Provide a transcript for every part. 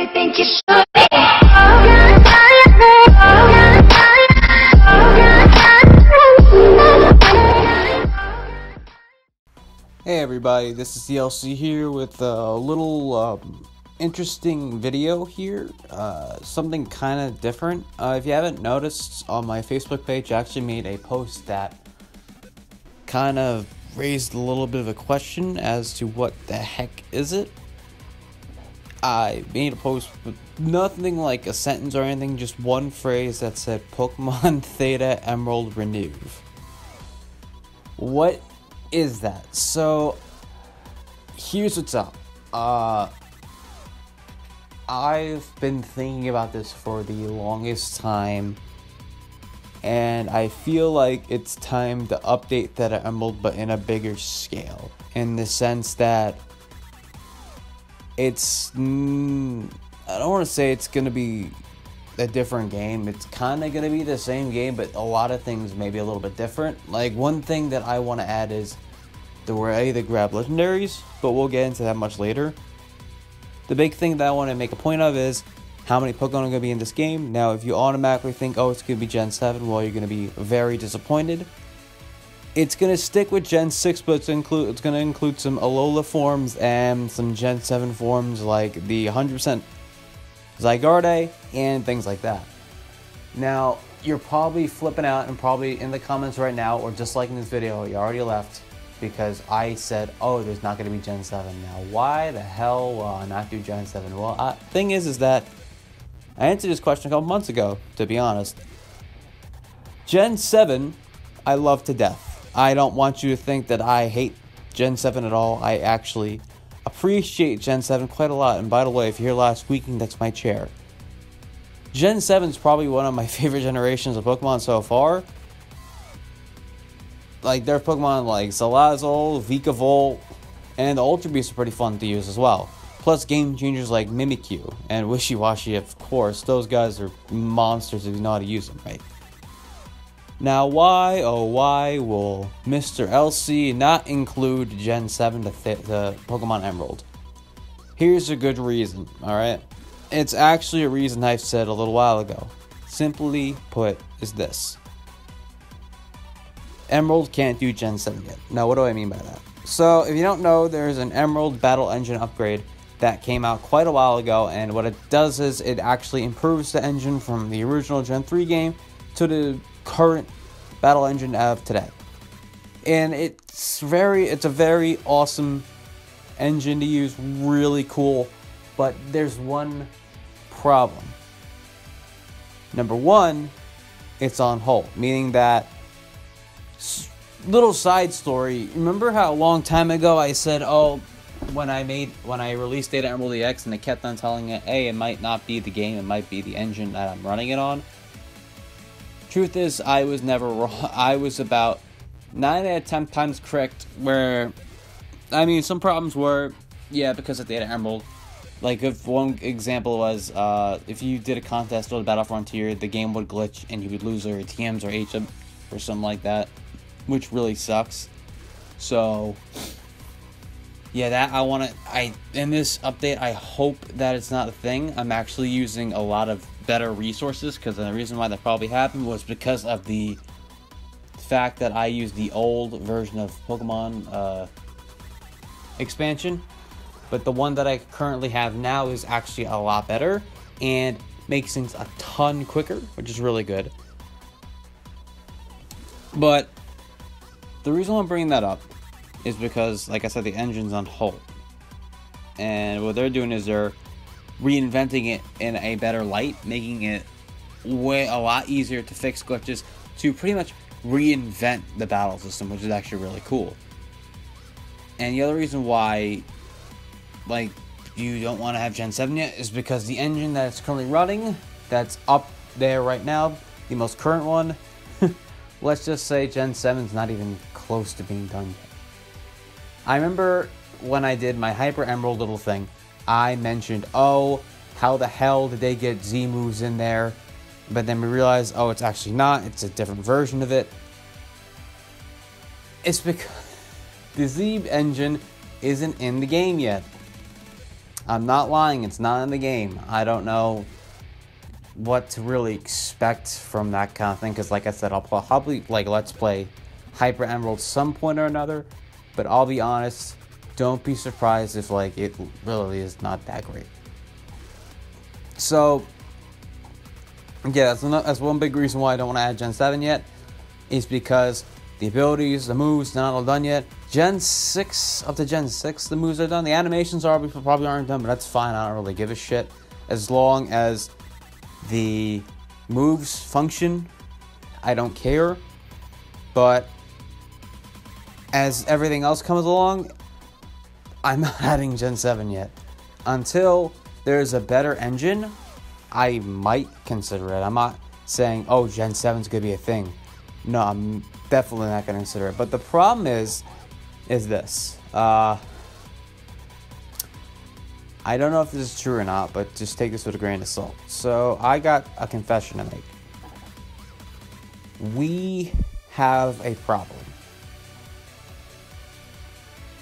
really think you should. Hey everybody, this is the LC here with a little um, interesting video here. Uh, something kind of different. Uh, if you haven't noticed, on my Facebook page, I actually made a post that kind of raised a little bit of a question as to what the heck is it. I made a post with nothing like a sentence or anything, just one phrase that said Pokemon Theta Emerald Renew. What is that? So here's what's up. Uh I've been thinking about this for the longest time and I feel like it's time to update that Emerald but in a bigger scale in the sense that it's mm, I don't want to say it's to be a different game. It's kind of to be the same game, but a lot of things maybe a little bit different. Like one thing that I want to add is the way to grab legendaries, but we'll get into that much later. The big thing that I want to make a point of is how many Pokemon are going to be in this game. Now, if you automatically think, oh, it's going to be Gen 7, well, you're going to be very disappointed. It's going to stick with Gen 6, but it's, it's going to include some Alola forms and some Gen 7 forms like the 100% Zygarde, and things like that. Now, you're probably flipping out and probably in the comments right now or just liking this video, you already left because I said, oh, there's not going to be Gen 7. Now, why the hell will I not do Gen 7? Well, uh, thing is, is that I answered this question a couple months ago, to be honest. Gen 7, I love to death. I don't want you to think that I hate Gen 7 at all. I actually appreciate Gen 7 quite a lot. And by the way, if you're here last week, that's my chair. Gen 7 is probably one of my favorite generations of Pokemon so far. Like, their Pokemon like Salazzle, Vikavolt, and the Ultra Beasts are pretty fun to use as well. Plus, game changers like Mimikyu and Wishiwashi, of course. Those guys are monsters if you know how to use them right. Now, why, oh why, will Mr. LC not include Gen 7 to the Pokemon Emerald? Here's a good reason, alright? It's actually a reason I've said a little while ago. Simply put, is this Emerald can't do Gen 7 yet. Now, what do I mean by that? So, if you don't know, there's an Emerald Battle Engine upgrade that came out quite a while ago, and what it does is it actually improves the engine from the original Gen 3 game to the current battle engine of today. And it's very it's a very awesome engine to use, really cool, but there's one problem. Number 1, it's on hold, meaning that little side story. Remember how a long time ago I said, "Oh, when I made when I released Theta Emerald EX and I kept on telling it, hey, it might not be the game, it might be the engine that I'm running it on." Truth is, I was never wrong. I was about 9 out of 10 times correct, where, I mean, some problems were, yeah, because of Theta Emerald. Like, if one example was, uh, if you did a contest with Battle Frontier, the game would glitch and you would lose your TMs or HM or something like that, which really sucks. So, yeah, that I want to. I in this update, I hope that it's not a thing. I'm actually using a lot of better resources because the reason why that probably happened was because of the fact that I used the old version of Pokemon uh, expansion, but the one that I currently have now is actually a lot better and makes things a ton quicker, which is really good. But the reason I'm bringing that up is because, like I said, the engine's on hold. And what they're doing is they're reinventing it in a better light, making it way a lot easier to fix glitches, to pretty much reinvent the battle system, which is actually really cool. And the other reason why, like, you don't want to have Gen 7 yet is because the engine that's currently running, that's up there right now, the most current one, let's just say Gen 7 is not even close to being done yet. I remember when I did my Hyper Emerald little thing, I mentioned, oh, how the hell did they get Z moves in there? But then we realized, oh, it's actually not. It's a different version of it. It's because the Z engine isn't in the game yet. I'm not lying, it's not in the game. I don't know what to really expect from that kind of thing because like I said, I'll probably like let's play Hyper Emerald some point or another, but I'll be honest, don't be surprised if like it really is not that great. So yeah, that's, another, that's one big reason why I don't want to add Gen 7 yet, is because the abilities, the moves, not all done yet. Gen 6, up to Gen 6, the moves are done. The animations are probably aren't done, but that's fine. I don't really give a shit. As long as the moves function, I don't care. But as everything else comes along, I'm not adding Gen 7 yet. Until there's a better engine, I might consider it. I'm not saying, oh, Gen 7 is going to be a thing. No, I'm definitely not going to consider it. But the problem is, is this. Uh, I don't know if this is true or not, but just take this with a grain of salt. So I got a confession to make. We have a problem.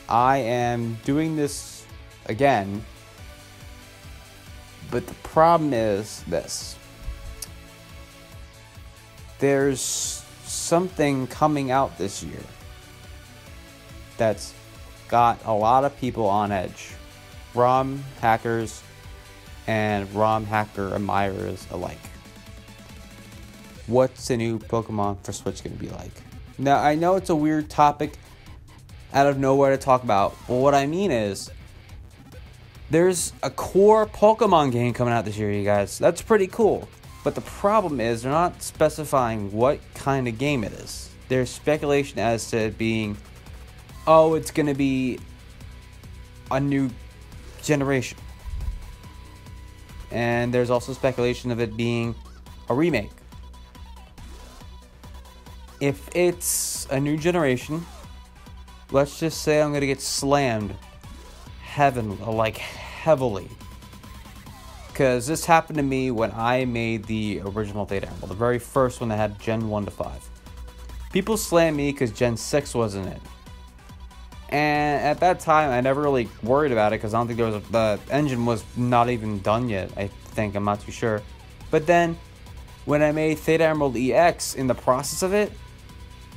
I am doing this again, but the problem is this. There's something coming out this year that's got a lot of people on edge. ROM hackers and ROM hacker admirers alike. What's the new Pokemon for Switch going to be like? Now, I know it's a weird topic out of nowhere to talk about, but what I mean is there's a core Pokemon game coming out this year, you guys. That's pretty cool. But the problem is they're not specifying what kind of game it is. There's speculation as to it being, oh, it's going to be a new generation. And there's also speculation of it being a remake. If it's a new generation, let's just say I'm going to get slammed heaven like heavily because this happened to me when I made the original Theta Emerald, the very first one that had Gen 1 to 5. People slammed me because Gen 6 wasn't it. And at that time, I never really worried about it because I don't think there was a, the engine was not even done yet. I think I'm not too sure. But then, when I made Theta Emerald EX, in the process of it,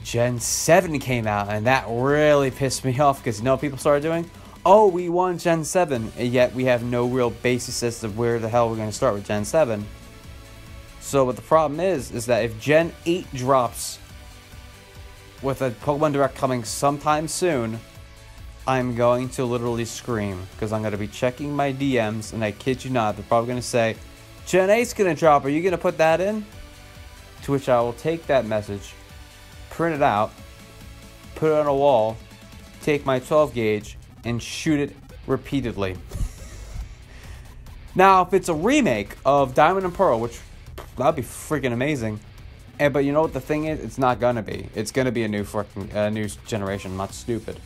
Gen 7 came out, and that really pissed me off because you know people started doing? Oh, we won Gen 7, and yet we have no real basis as to where the hell we're going to start with Gen 7. So what the problem is, is that if Gen 8 drops with a Pokemon Direct coming sometime soon, I'm going to literally scream because I'm going to be checking my DMs, and I kid you not, they're probably going to say, Gen 8's going to drop, are you going to put that in? To which I will take that message, print it out, put it on a wall, take my 12 gauge, and shoot it repeatedly. now, if it's a remake of Diamond and Pearl, which that'd be freaking amazing. And, eh, but you know what the thing is? It's not gonna be. It's gonna be a new freaking uh, new generation. I'm not stupid.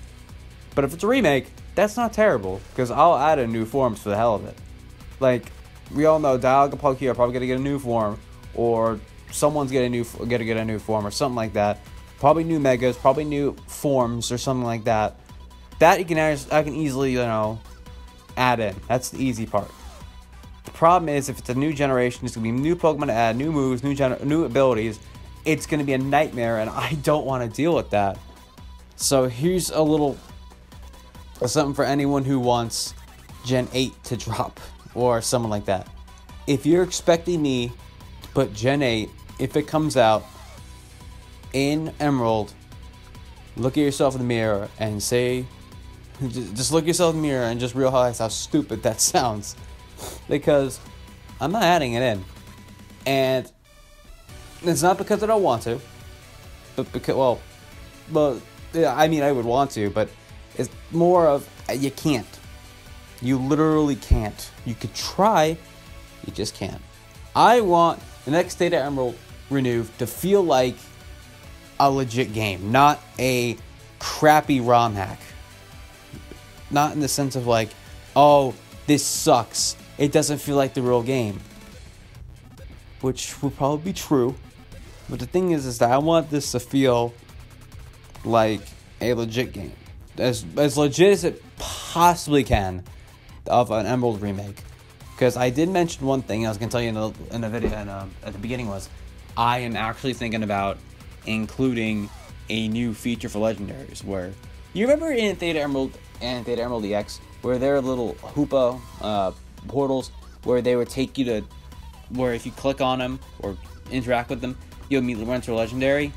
But if it's a remake, that's not terrible because I'll add in new forms for the hell of it. Like we all know, Dialga Palkia are probably gonna get a new form, or someone's getting a new gonna get a new form, or something like that. Probably new megas, probably new forms, or something like that. That you can I can easily you know add in. That's the easy part. The problem is if it's a new generation, it's gonna be new Pokemon to add, new moves, new new abilities. It's gonna be a nightmare, and I don't want to deal with that. So here's a little something for anyone who wants Gen 8 to drop or someone like that. If you're expecting me to put Gen 8, if it comes out in Emerald, look at yourself in the mirror and say just look yourself in the mirror and just realize how stupid that sounds. because I'm not adding it in. And it's not because I don't want to, but because, well, well, I mean, I would want to, but it's more of uh, you can't. You literally can't. You could try, you just can't. I want the next Theta Emerald Renewed to feel like a legit game, not a crappy ROM hack. Not in the sense of like, oh, this sucks. It doesn't feel like the real game. Which would probably be true. But the thing is, is that I want this to feel like a legit game. As, as legit as it possibly can. of an Emerald remake. Because I did mention one thing I was gonna tell you in the, in a video in a, um, at the beginning was, I am actually thinking about including a new feature for legendaries where you remember in Theta Emerald and Theta Emerald EX where there are little Hoopa uh, portals where they would take you to where if you click on them or interact with them, you'll meet a legendary.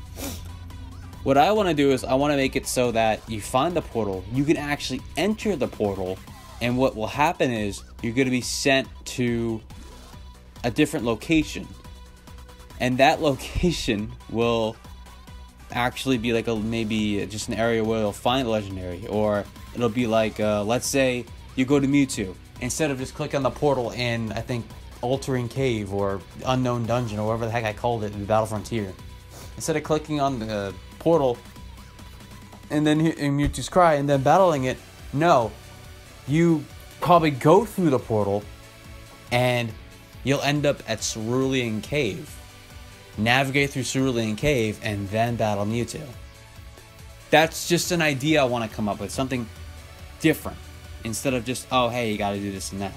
What I want to do is I want to make it so that you find the portal, you can actually enter the portal, and what will happen is you're going to be sent to a different location. And that location will actually be like a maybe just an area where you'll find a legendary or it'll be like uh, let's say you go to Mewtwo instead of just click on the portal in I think altering cave or unknown dungeon or whatever the heck I called it in Battle Frontier. Instead of clicking on the portal and then in Mewtwo's Cry and then battling it no. You probably go through the portal and you'll end up at Cerulean Cave navigate through Cerulean Cave, and then battle Mewtwo. That's just an idea I want to come up with, something different, instead of just, oh, hey, you got to do this and that.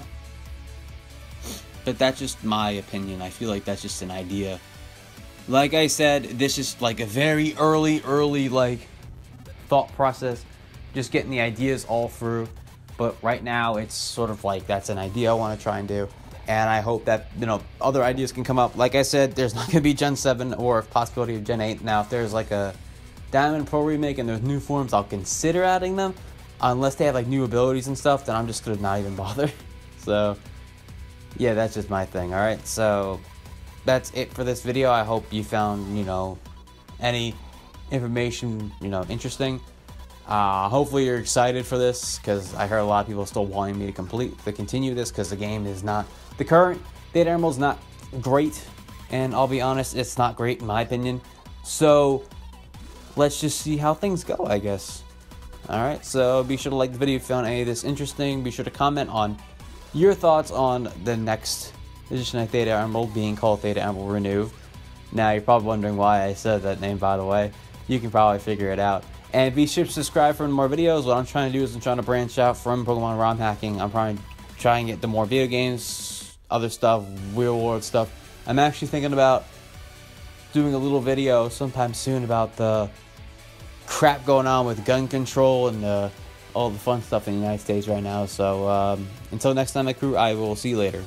But that's just my opinion. I feel like that's just an idea. Like I said, this is like a very early, early, like, thought process. Just getting the ideas all through. But right now, it's sort of like that's an idea I want to try and do and I hope that you know other ideas can come up. Like I said, there's not to be Gen 7 or a possibility of Gen 8. Now, if there's like a Diamond Pearl remake and there's new forms, I'll consider adding them. Unless they have like new abilities and stuff, then I'm just gonna not even bother. so, yeah, that's just my thing. All right, so that's it for this video. I hope you found you know any information you know interesting. Uh, hopefully you're excited for this because I heard a lot of people still wanting me to complete to continue this because the game is not the current Emerald is not great, and I'll be honest, it's not great in my opinion. So let's just see how things go, I guess. Alright, so be sure to like the video if you found any of this interesting. Be sure to comment on your thoughts on the next edition of Theta Emerald being called Theta Emerald Renew. Now, you're probably wondering why I said that name, by the way. You can probably figure it out. And be sure to subscribe for more videos. What I'm trying to do is I'm trying to branch out from Pokemon ROM hacking. I'm probably trying to get the more video games, other stuff, real world stuff. I'm actually thinking about doing a little video sometime soon about the crap going on with gun control and uh, all the fun stuff in the United States right now. So um, until next time, my crew, I will see you later.